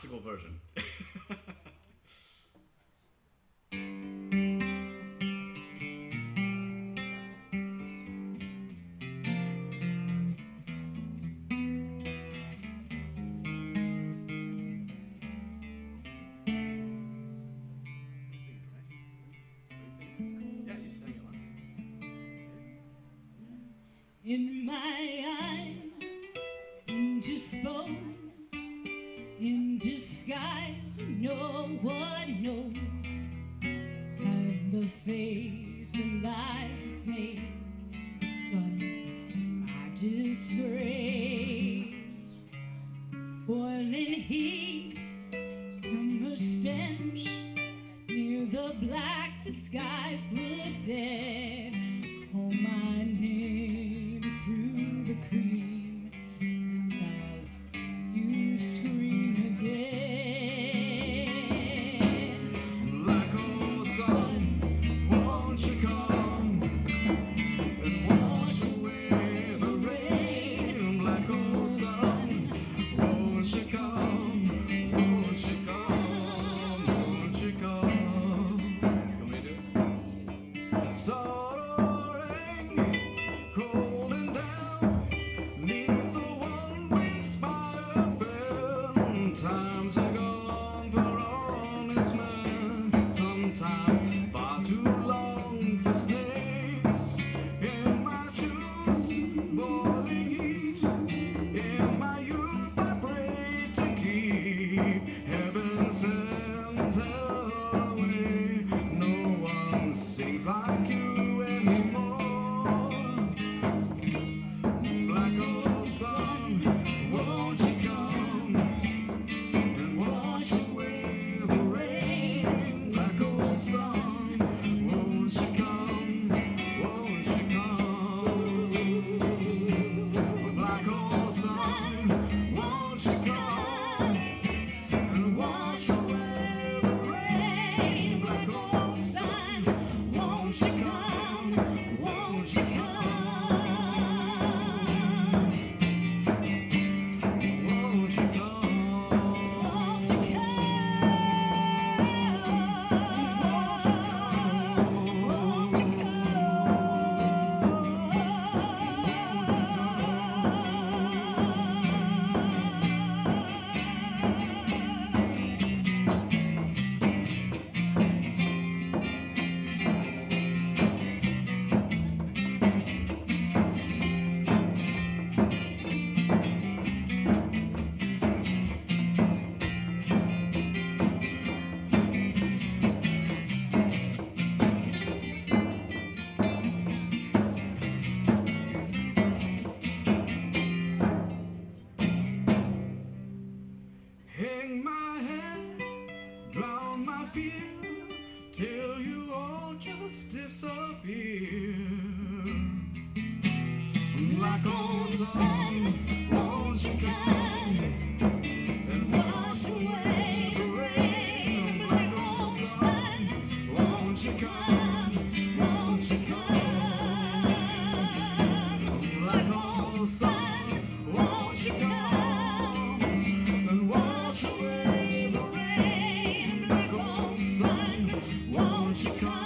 classical version. In my skies no one knows. I'm the face of life. hang my head, drown my fear, till you all just disappear. Black hole sun, won't you come? she comes.